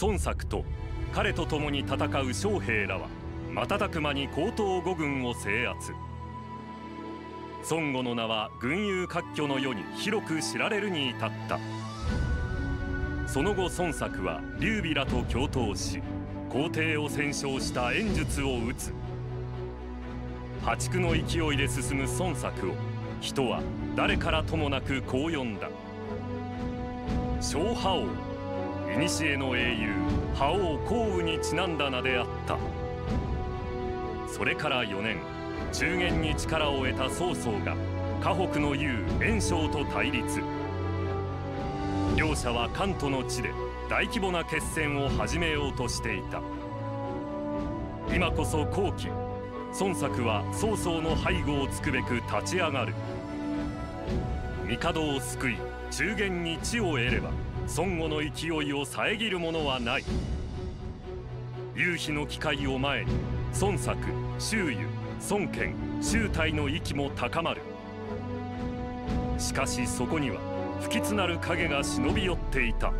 孫作と彼と共に戦う将兵らは瞬く間に高等五軍を制圧。孫悟の名は群雄割拠の世に広く知られるに至った。その後孫作は劉備らと共闘し皇帝を戦勝した演術を打つ。破竹の勢いで進む孫作を人は誰からともなくこう呼んだ。小覇王古の英雄覇王項羽にちなんだ名であった。それから4年中原に力を得た曹操が河北の雄袁紹と対立。両者は関東の地で大規模な決戦を始めようとしていた。今こそ後期孫作は曹操の背後をつくべく立ち上がる。帝を救い中原に地を得れば孫悟の勢いを遮るものはない。夕日の機会を前に孫作周遊孫権周泰の息も高まる。しかしそこには不吉なる影が忍び寄っていた。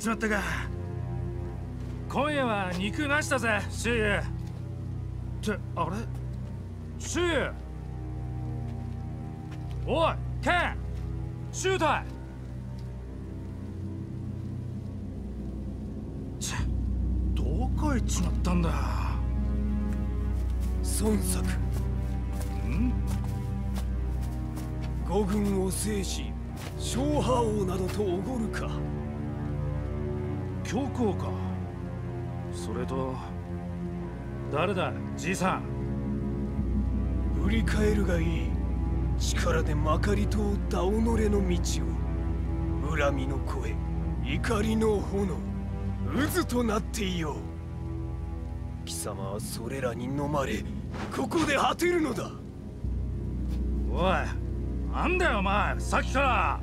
ちまったか。今夜は肉なしだぜシュー。ってあれ？シュー。おいケンシュータイちどこ行っちまったんだ？孫作。ん？五軍を制し小覇王などとおごるか教皇か。それと誰だじいさん。振り返るがいい。力でまかり通った己の道を。恨みの声怒りの炎渦となっていよう。貴様はそれらに飲まれここで果てるのだ。おいなんだよお前。さっきから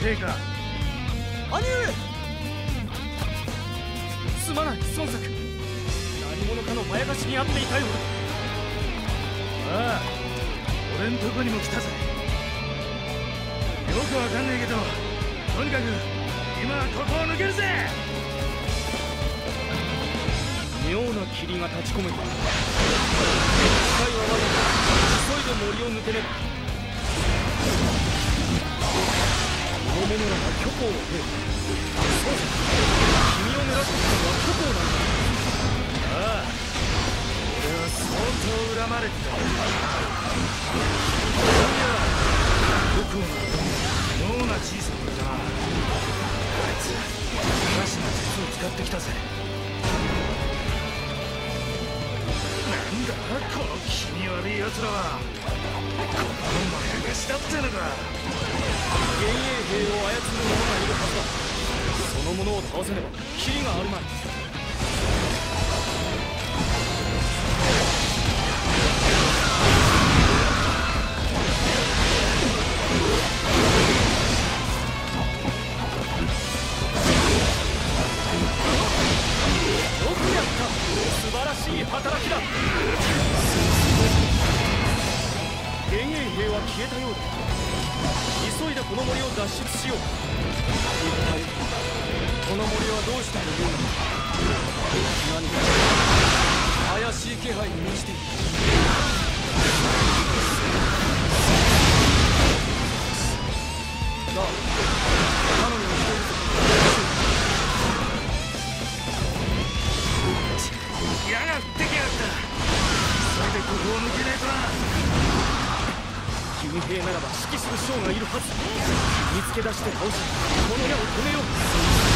どこの兵か兄上。すまない孫作。何者かのまやかしにあっていたようだ。ああ俺んとこにも来たぜ。よくわかんねえけどとにかく今はここを抜けるぜ。妙な霧が立ち込めた視界は悪い急いで森を抜けねば者らが虚構を経るそう君を狙ってきたのは虚構なんだああ俺は相当恨まれてた虚構の妙な小さな俺だなあいつおかしな術を使ってきたぜなんだこの気味悪い奴らは。このまやかしだってのか。幻影兵を操る者がいるはずだ。その者を倒せねばキリがあるまい。でここを抜けねえとな。弓兵ならば指揮する将がいるはず。見つけ出して倒しこの矢を止めよう。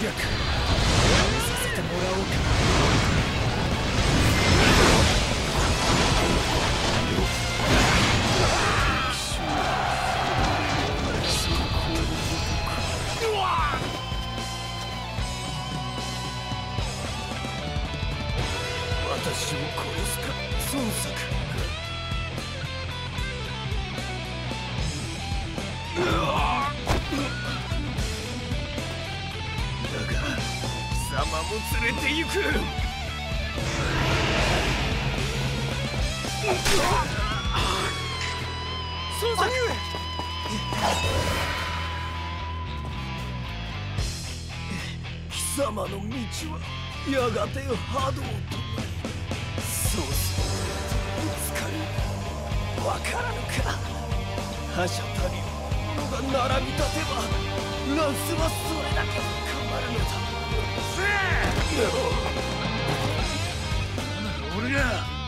知貴様の道はやがて波動となりそうすると見つかるわからぬか。覇者たり者が並び立てばランスはそれだけ深まるのだせえ俺が。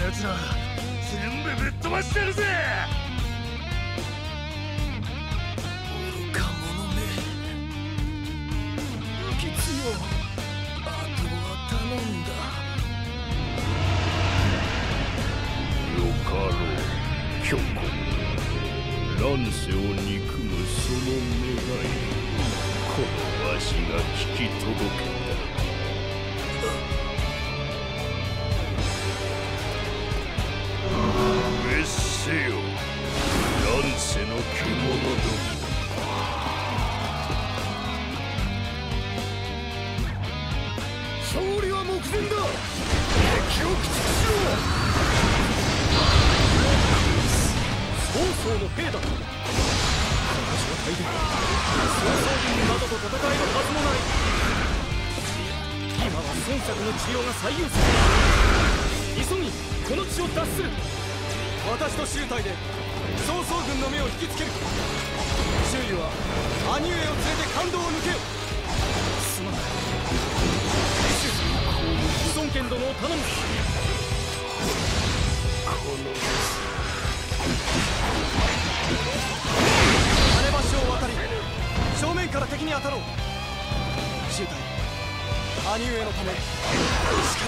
他の奴ら全部ぶっ飛ばしてやるぜ！愚か者め。不吉よあとは頼んだ。よかろう。虚子乱世を憎むその願い。このわしが聞き届け勝利は目前だ。敵を駆逐しろ曹操の兵だこの状態で曹操軍などと戦えるはずもない。今は孫作の治療が最優先急ぎこの地を脱する。私と集隊で曹操軍の目を引きつける。周囲は兄上を連れて感動を抜け。よすまない。剣どを頼む。この羽橋を渡り正面から敵に当たろう。中隊兄上のため力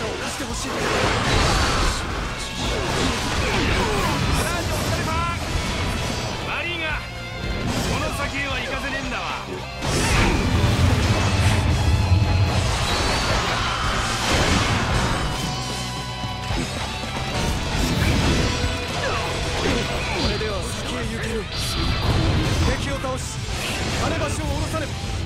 を貸してほしい。マリーがこの先へは行かせねえ。行ける敵を倒し金橋を下ろさねば。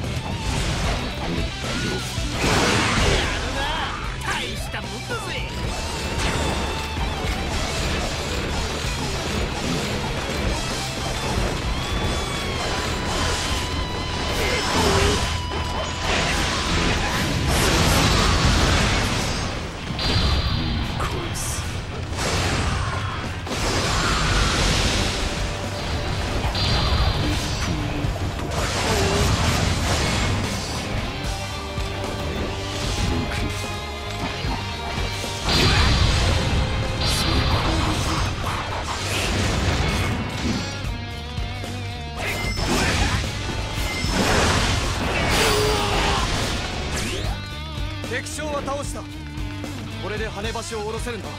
倒した。これで羽橋を下ろせるんだ。さ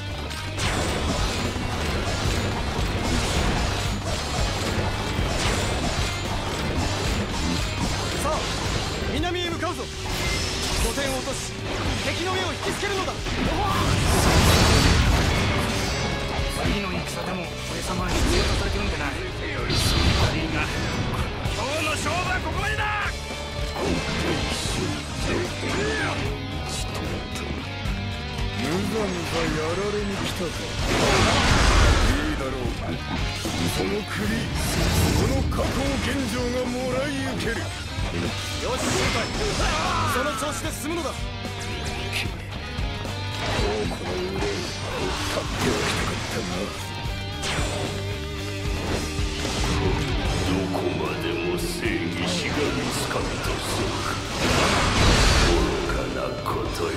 あ南へ向かうぞ。拠点を落とし敵の目を引きつけるのだ。次の戦でも俺様は必要とされてるんでない。悪いが今日の勝負はここがやられに来たかいいだろう。その首その加工現状がもらい受ける。よし周隊その調子で進むのだ。この腕に立っておきたかったなどこまでも正義しがみつかみとするか。愚かなことよ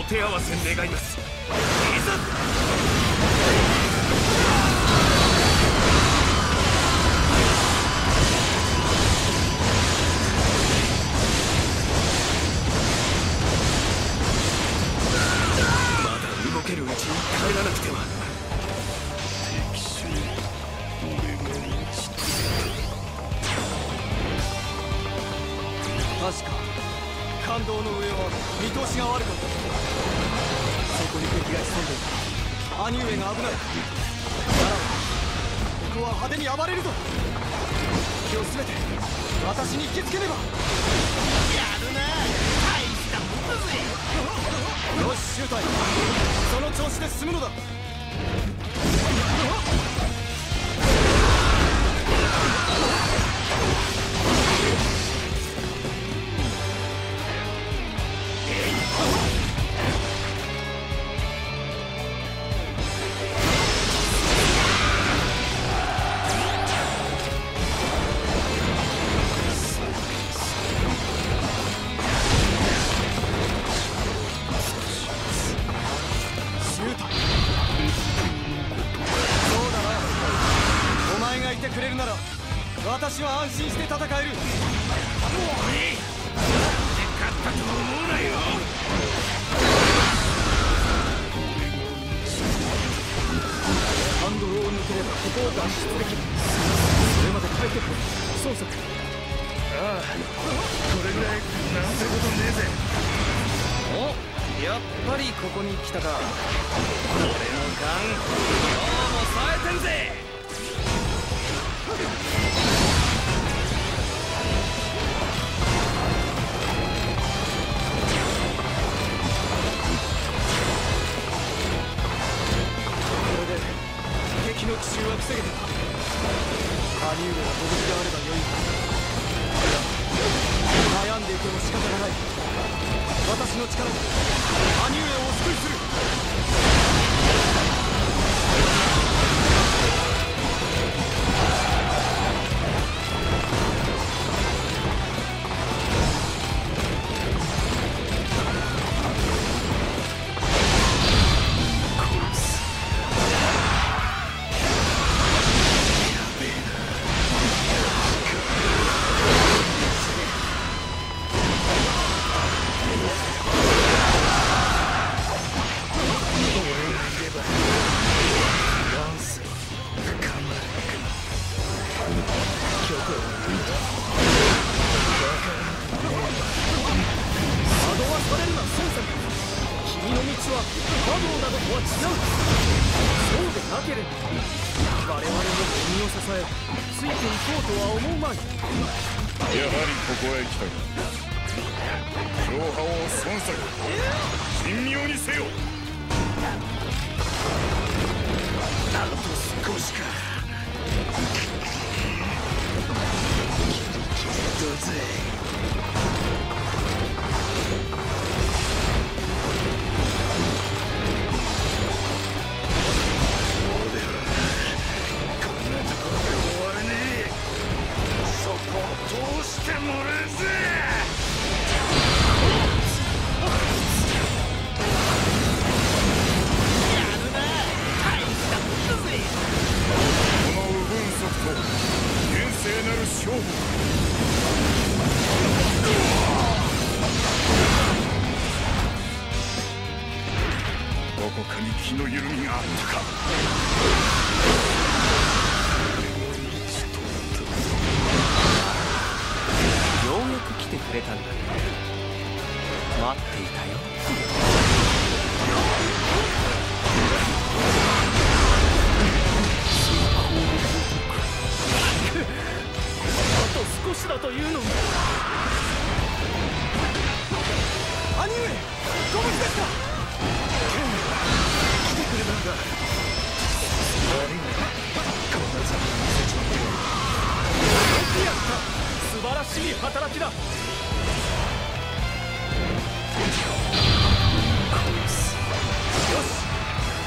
お手合わせ願います。確か。感動の上は見通しが悪かった。そこに敵が潜んでいた。兄上が危ない。ならばここは派手に暴れるぞ。気を全て私に引きつけねば。やるな。大したもんだぜ。よし周隊その調子で進むのだえる。勝ったと思うなよ反動を抜ければここを脱出できるそれまで帰ってくれ孫作ああこれぐらいなんてことねえぜおやっぱりここに来たか。俺の勘今日も冴えてんぜ。兄上をお救いする？されるな孫作君の道は波動などとは違うそうでなければ我々の耳を支えついていこうとは思うまいやはりここへ来たか勝破を孫作神妙にせよ。あと少しか。どう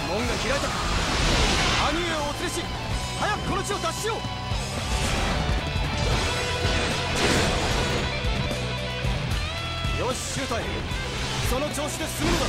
門が開いた。か兄上をお連れし早くこの地を脱しよう。よし周太その調子で進むのだ。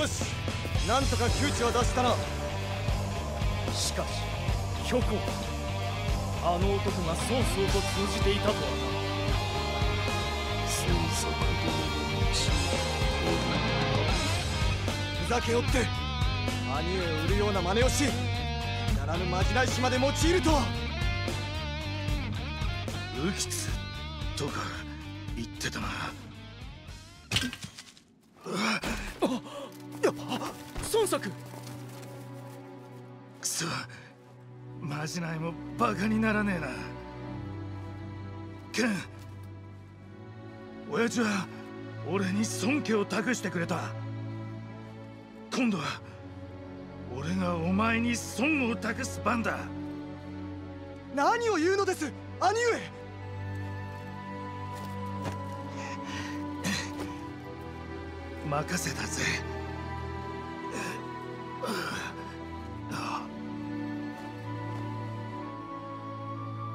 よしなんとか窮地は脱したな。しかし虚構。あの男が曹操と通じていたとは。孫作殿の道ふざけおって兄上を売るような真似をしならぬまじないしまで用いるとは。浮きつとか。孫作くそまじないもバカにならねえな。ケン親父は俺に尊敬を託してくれた。今度は俺がお前に損を託す番だ。何を言うのです兄上。任せたぜ Ugh.